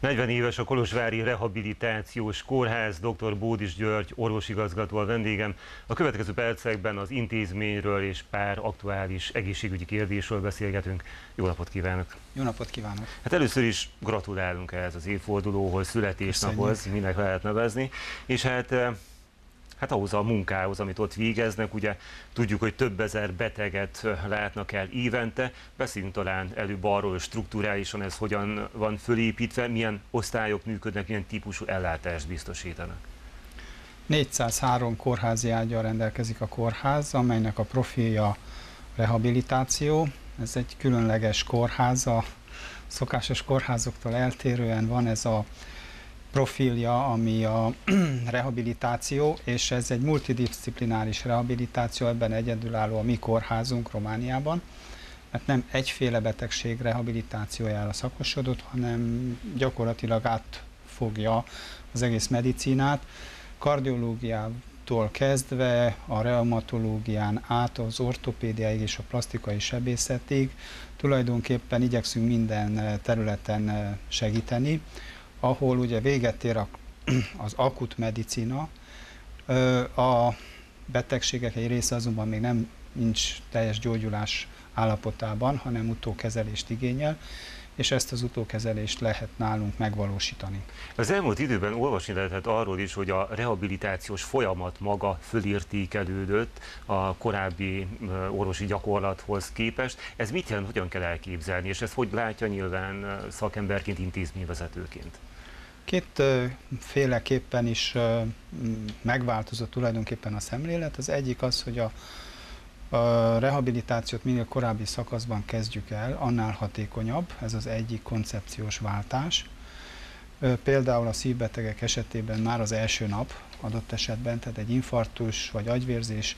40 éves a Kolozsvári Rehabilitációs Kórház, dr. Bódis György, orvosigazgató a vendégem. A következő percekben az intézményről és pár aktuális egészségügyi kérdésről beszélgetünk. Jó napot kívánok! Jó napot kívánok! Hát először is gratulálunk ehhez az évfordulóhoz, születésnaphoz, Köszönjük. minek lehet nevezni. És hát eh, hát ahhoz a munkához, amit ott végeznek. Ugye tudjuk, hogy több ezer beteget látnak el évente. Beszéljünk talán előbb arról, hogy strukturálisan ez hogyan van fölépítve, milyen osztályok működnek, milyen típusú ellátást biztosítanak. 403 kórházi ágyal rendelkezik a kórház, amelynek a profilja rehabilitáció. Ez egy különleges kórház, a szokásos kórházoktól eltérően van ez a profilja, ami a rehabilitáció, és ez egy multidisciplináris rehabilitáció, ebben egyedülálló a mi kórházunk Romániában, mert nem egyféle betegség rehabilitációjára szakosodott, hanem gyakorlatilag átfogja az egész medicinát, kardiológiától kezdve a reumatológián át az ortopédiáig és a plastikai sebészetig tulajdonképpen igyekszünk minden területen segíteni ahol ugye véget ér az akut medicina, a betegségek egy része azonban még nem nincs teljes gyógyulás állapotában, hanem utókezelést igényel, és ezt az utókezelést lehet nálunk megvalósítani. Az elmúlt időben olvasni lehetett arról is, hogy a rehabilitációs folyamat maga fölértékelődött a korábbi orvosi gyakorlathoz képest. Ez mit jelent, hogyan kell elképzelni, és ezt hogy látja nyilván szakemberként, intézményvezetőként? Két féleképpen is megváltozott tulajdonképpen a szemlélet. Az egyik az, hogy a, a rehabilitációt minél korábbi szakaszban kezdjük el, annál hatékonyabb, ez az egyik koncepciós váltás. Például a szívbetegek esetében már az első nap adott esetben, tehát egy infarktus vagy agyvérzés,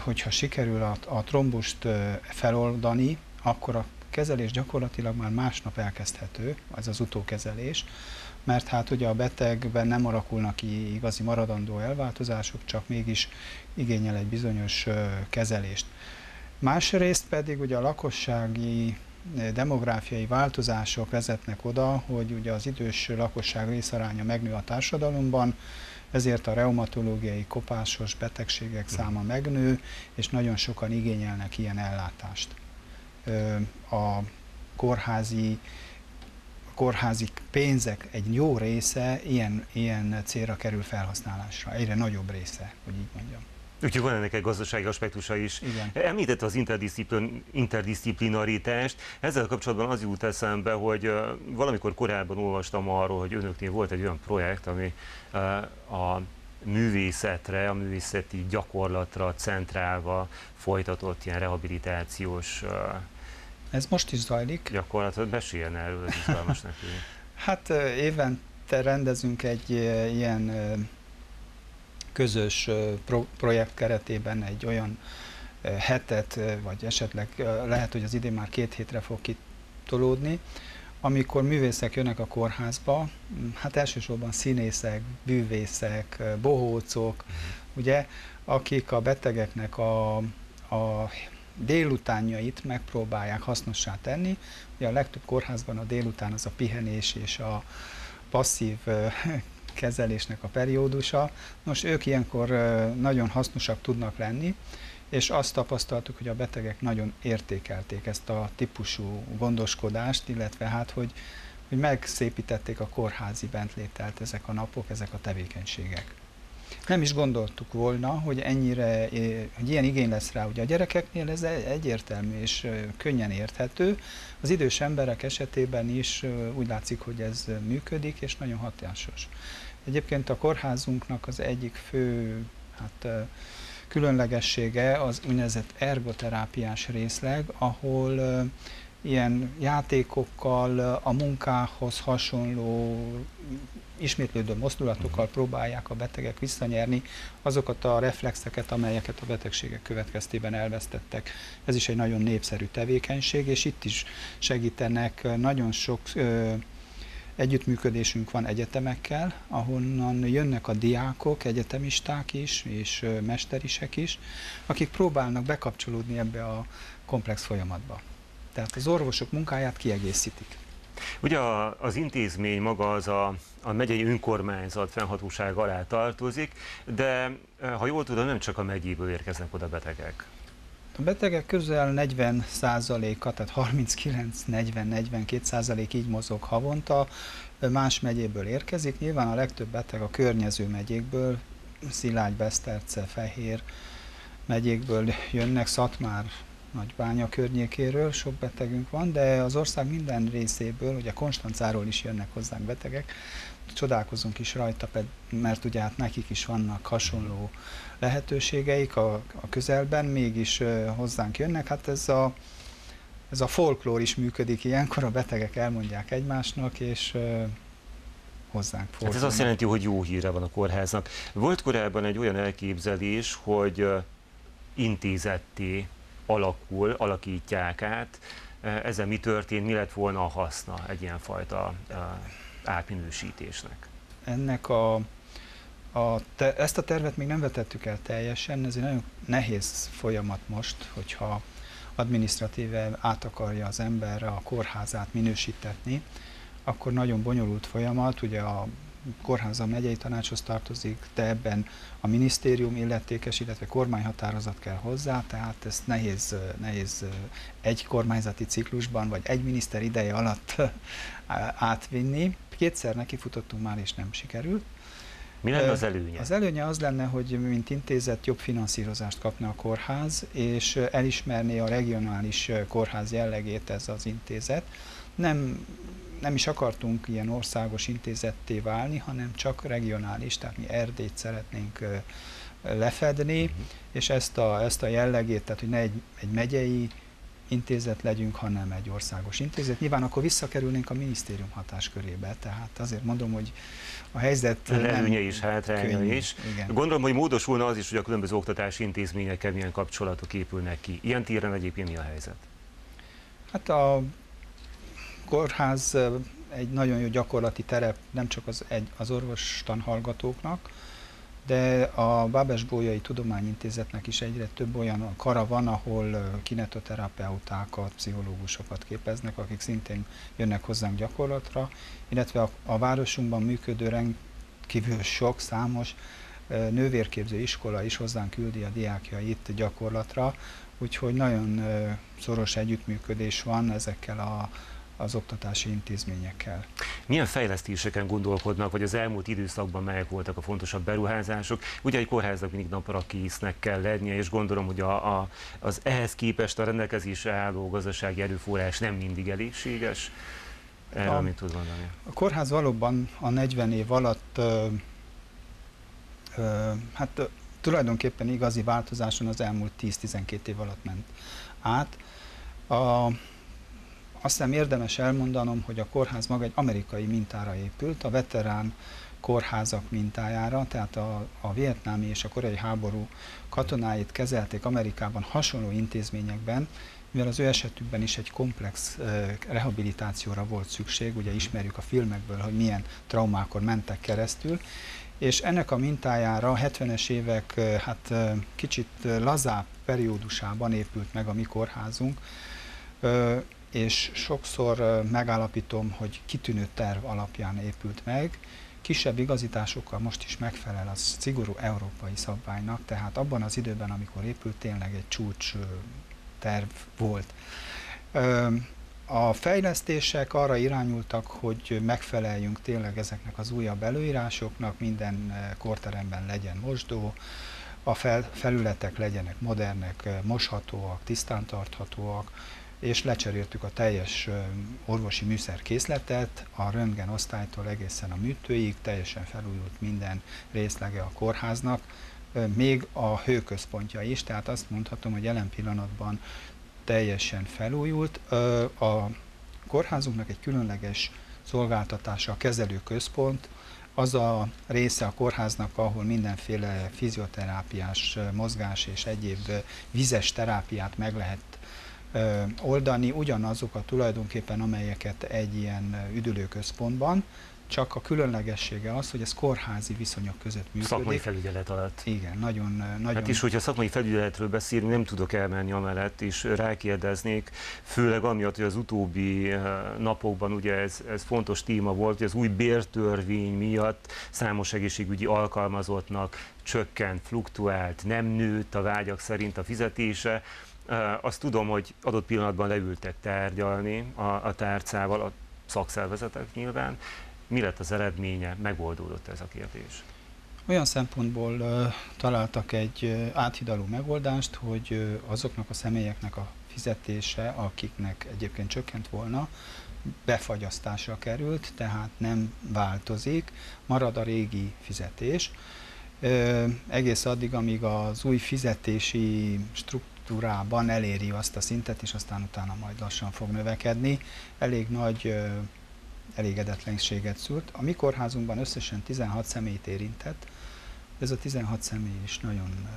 hogyha sikerül a, a trombust feloldani, akkor a kezelés gyakorlatilag már másnap elkezdhető, ez az utókezelés, mert hát ugye a betegben nem alakulnak ki igazi maradandó elváltozások, csak mégis igényel egy bizonyos kezelést. Másrészt pedig ugye a lakossági demográfiai változások vezetnek oda, hogy ugye az idős lakosság részaránya megnő a társadalomban, ezért a reumatológiai kopásos betegségek száma megnő, és nagyon sokan igényelnek ilyen ellátást a kórházi kórházi pénzek egy jó része ilyen, ilyen célra kerül felhasználásra, egyre nagyobb része, hogy így mondjam. Úgyhogy van ennek egy gazdasági aspektusa is. Igen. Említette az interdisziplin, interdisziplinaritást. Ezzel kapcsolatban az jut eszembe, hogy valamikor korábban olvastam arról, hogy önöknél volt egy olyan projekt, ami a művészetre, a művészeti gyakorlatra centrálva folytatott ilyen rehabilitációs ez most is zajlik. Gyakorlatilag meséljen erről, ez izgalmas nekünk. Hát évente rendezünk egy ilyen közös pro projekt keretében egy olyan hetet, vagy esetleg lehet, hogy az idén már két hétre fog kitolódni, amikor művészek jönnek a kórházba, hát elsősorban színészek, bűvészek, bohócok, uh-huh. ugye, akik a betegeknek a, a délutánjait megpróbálják hasznossá tenni. Ugye a legtöbb kórházban a délután az a pihenés és a passzív kezelésnek a periódusa. Nos, ők ilyenkor nagyon hasznosak tudnak lenni, és azt tapasztaltuk, hogy a betegek nagyon értékelték ezt a típusú gondoskodást, illetve hát, hogy, hogy megszépítették a kórházi bentlételt ezek a napok, ezek a tevékenységek. Nem is gondoltuk volna, hogy ennyire, hogy ilyen igény lesz rá. Ugye a gyerekeknél ez egyértelmű és könnyen érthető. Az idős emberek esetében is úgy látszik, hogy ez működik, és nagyon hatásos. Egyébként a kórházunknak az egyik fő hát, különlegessége az úgynevezett ergoterápiás részleg, ahol ilyen játékokkal, a munkához hasonló ismétlődő mozdulatokkal mhm. próbálják a betegek visszanyerni azokat a reflexeket, amelyeket a betegségek következtében elvesztettek. Ez is egy nagyon népszerű tevékenység, és itt is segítenek nagyon sok ö, Együttműködésünk van egyetemekkel, ahonnan jönnek a diákok, egyetemisták is, és mesterisek is, akik próbálnak bekapcsolódni ebbe a komplex folyamatba. Tehát az orvosok munkáját kiegészítik. Ugye az intézmény maga az a, a megyei önkormányzat fennhatóság alá tartozik, de ha jól tudom, nem csak a megyéből érkeznek oda betegek. A betegek közel 40 százaléka, tehát 39-40-42 százalék így mozog havonta, más megyéből érkezik. Nyilván a legtöbb beteg a környező megyékből, Szilágy, Beszterce, Fehér megyékből jönnek, Szatmár, Nagybánya környékéről sok betegünk van, de az ország minden részéből, ugye Konstancáról is jönnek hozzánk betegek, csodálkozunk is rajta, mert ugye hát nekik is vannak hasonló lehetőségeik a, a közelben, mégis hozzánk jönnek. Hát ez a, ez a folklór is működik ilyenkor, a betegek elmondják egymásnak, és hozzánk fordulnak. Hát ez azt jelenti, hogy jó híre van a kórháznak. Volt korábban egy olyan elképzelés, hogy intézetté alakul, alakítják át. Ezzel mi történt, mi lett volna a haszna egy ilyenfajta átminősítésnek? Ennek a, a te, ezt a tervet még nem vetettük el teljesen, ez egy nagyon nehéz folyamat most, hogyha adminisztratíve át akarja az ember a kórházát minősítetni, akkor nagyon bonyolult folyamat, ugye a kórháza megyei tanácshoz tartozik, de ebben a minisztérium illetékes, illetve kormányhatározat kell hozzá, tehát ezt nehéz, nehéz egy kormányzati ciklusban, vagy egy miniszter ideje alatt átvinni. Kétszer nekifutottunk már, és nem sikerült. Mi lenne az előnye? Az előnye az lenne, hogy mint intézet jobb finanszírozást kapna a kórház, és elismerné a regionális kórház jellegét ez az intézet. Nem nem is akartunk ilyen országos intézetté válni, hanem csak regionális, tehát mi Erdélyt szeretnénk lefedni, uh-huh. és ezt a, ezt a jellegét, tehát hogy ne egy, egy megyei intézet legyünk, hanem egy országos intézet. Nyilván akkor visszakerülnénk a minisztérium hatáskörébe, tehát azért mondom, hogy a helyzet Előnye is, hátránya is. Igen. Gondolom, hogy módosulna az is, hogy a különböző oktatási intézményekkel milyen kapcsolatok épülnek ki. Ilyen téren egyébként mi a helyzet? Hát a kórház egy nagyon jó gyakorlati terep nem csak az, egy, az orvostan hallgatóknak, de a Bábes Bójai Tudományintézetnek is egyre több olyan kara van, ahol kinetoterapeutákat, pszichológusokat képeznek, akik szintén jönnek hozzánk gyakorlatra, illetve a, a városunkban működő rendkívül sok, számos nővérképző iskola is hozzánk küldi a diákjait gyakorlatra, úgyhogy nagyon szoros együttműködés van ezekkel a az oktatási intézményekkel. Milyen fejlesztéseken gondolkodnak, vagy az elmúlt időszakban melyek voltak a fontosabb beruházások? Ugye egy kórháznak mindig napra késznek kell lennie, és gondolom, hogy a, a, az ehhez képest a rendelkezésre álló gazdasági erőforrás nem mindig elégséges. Erről a, mit tud mondani? A kórház valóban a 40 év alatt ö, ö, hát tulajdonképpen igazi változáson az elmúlt 10-12 év alatt ment át. A, azt hiszem érdemes elmondanom, hogy a kórház maga egy amerikai mintára épült, a veterán kórházak mintájára, tehát a, a vietnámi és a koreai háború katonáit kezelték Amerikában hasonló intézményekben, mivel az ő esetükben is egy komplex rehabilitációra volt szükség, ugye ismerjük a filmekből, hogy milyen traumákon mentek keresztül, és ennek a mintájára a 70-es évek hát kicsit lazább periódusában épült meg a mi kórházunk, és sokszor megállapítom, hogy kitűnő terv alapján épült meg, kisebb igazításokkal most is megfelel az szigorú európai szabványnak, tehát abban az időben, amikor épült, tényleg egy csúcs terv volt. A fejlesztések arra irányultak, hogy megfeleljünk tényleg ezeknek az újabb előírásoknak, minden korteremben legyen mosdó, a fel, felületek legyenek modernek, moshatóak, tisztántarthatóak, és lecseréltük a teljes orvosi műszerkészletet, a röntgen osztálytól egészen a műtőig, teljesen felújult minden részlege a kórháznak, még a hőközpontja is, tehát azt mondhatom, hogy jelen pillanatban teljesen felújult. A kórházunknak egy különleges szolgáltatása a kezelőközpont, az a része a kórháznak, ahol mindenféle fizioterápiás mozgás és egyéb vizes terápiát meg lehet oldani ugyanazokat tulajdonképpen, amelyeket egy ilyen üdülőközpontban, csak a különlegessége az, hogy ez kórházi viszonyok között működik. Szakmai felügyelet alatt. Igen, nagyon... nagyon... Hát is, hogyha szakmai felügyeletről beszélünk, nem tudok elmenni amellett, és rákérdeznék, főleg amiatt, hogy az utóbbi napokban ugye ez, ez fontos téma volt, hogy az új bértörvény miatt számos egészségügyi alkalmazottnak csökkent, fluktuált, nem nőtt a vágyak szerint a fizetése. Azt tudom, hogy adott pillanatban leültek tárgyalni a, a tárcával, a szakszervezetek nyilván, mi lett az eredménye, megoldódott ez a kérdés? Olyan szempontból uh, találtak egy uh, áthidaló megoldást, hogy uh, azoknak a személyeknek a fizetése, akiknek egyébként csökkent volna, befagyasztásra került, tehát nem változik, marad a régi fizetés. Egész addig, amíg az új fizetési struktúrában eléri azt a szintet, és aztán utána majd lassan fog növekedni. Elég nagy elégedetlenséget szült. A mi kórházunkban összesen 16 személyt érintett, ez a 16 személy is nagyon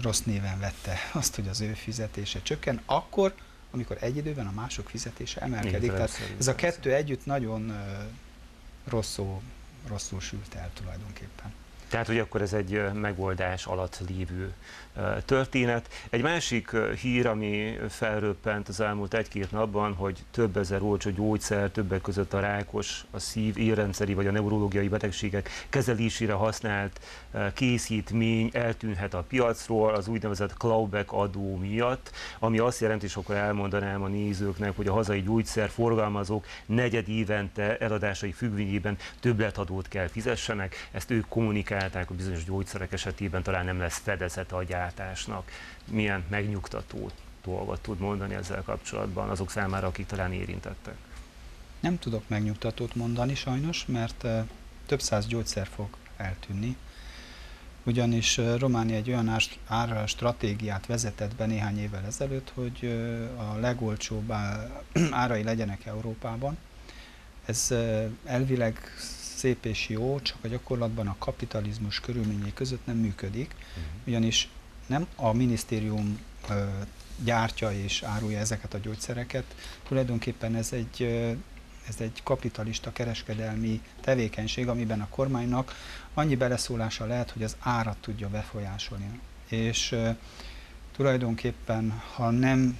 rossz néven vette azt, hogy az ő fizetése csökken, akkor, amikor egy időben a mások fizetése emelkedik. Tehát ez a kettő együtt nagyon rosszul, rosszul sült el tulajdonképpen. Tehát, hogy akkor ez egy megoldás alatt lévő történet. Egy másik hír, ami felröppent az elmúlt egy-két napban, hogy több ezer olcsó gyógyszer, többek között a rákos, a szív, érrendszeri vagy a neurológiai betegségek kezelésére használt készítmény eltűnhet a piacról az úgynevezett clawback adó miatt, ami azt jelenti, és akkor elmondanám a nézőknek, hogy a hazai gyógyszer forgalmazók negyed évente eladásai függvényében többletadót kell fizessenek. Ezt ők kommunikálták, hogy bizonyos gyógyszerek esetében talán nem lesz fedezete a gyártásnak milyen megnyugtató dolgot tud mondani ezzel kapcsolatban azok számára, akik talán érintettek? Nem tudok megnyugtatót mondani sajnos, mert több száz gyógyszer fog eltűnni, ugyanis Románia egy olyan ára stratégiát vezetett be néhány évvel ezelőtt, hogy a legolcsóbb árai legyenek Európában. Ez elvileg szép és jó, csak a gyakorlatban a kapitalizmus körülményei között nem működik, uh-huh. ugyanis nem a minisztérium ö, gyártja és árulja ezeket a gyógyszereket, tulajdonképpen ez egy, ö, ez egy kapitalista kereskedelmi tevékenység, amiben a kormánynak annyi beleszólása lehet, hogy az árat tudja befolyásolni. És ö, tulajdonképpen, ha nem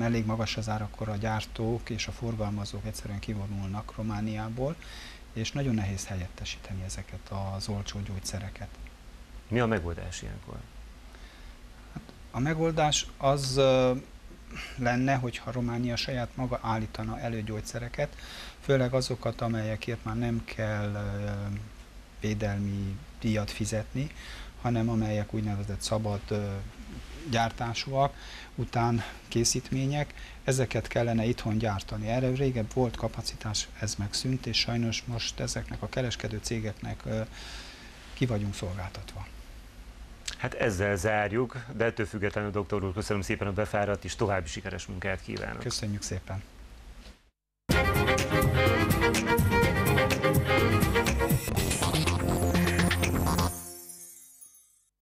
elég magas az ár, akkor a gyártók és a forgalmazók egyszerűen kivonulnak Romániából, és nagyon nehéz helyettesíteni ezeket az olcsó gyógyszereket. Mi a megoldás ilyenkor? A megoldás az lenne, hogyha Románia saját maga állítana elő gyógyszereket, főleg azokat, amelyekért már nem kell védelmi díjat fizetni, hanem amelyek úgynevezett szabad gyártásúak, után készítmények, ezeket kellene itthon gyártani. Erre régebb volt kapacitás, ez megszűnt, és sajnos most ezeknek a kereskedő cégeknek ki vagyunk szolgáltatva. Hát ezzel zárjuk, de ettől függetlenül, doktor úr, köszönöm szépen a befáradt és további sikeres munkát kívánok. Köszönjük szépen.